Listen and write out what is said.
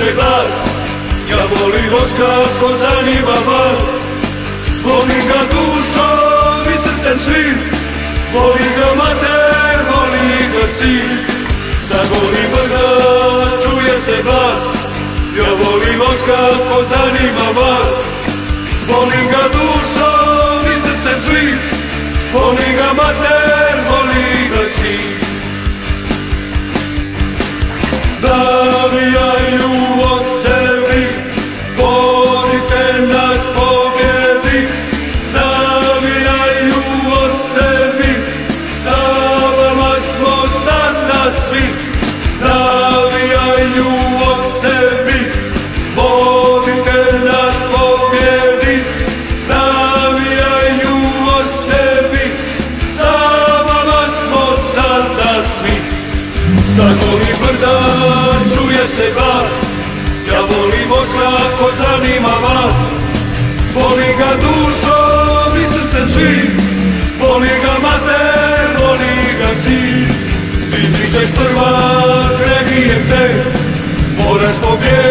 se glas. Ja volim vas kako zanima vas. Volim ga dušom i srcem svim. Volim ga mater, volim ga sin. Sa goli brda čuje se glas. Ja volim vas kako zanima vas. Volim ga dušom i srcem svim. Volim ga mater, vodite nas pobjedi. Navijaju o sebi, sa vama smo sada svi. Sa goli brda čuje se glas Ja volim voz kako zanima vas Voli ga dušom i svim Voli ga mater, voli ga sin Ti ćeš prvak regije te Moraš pobjedit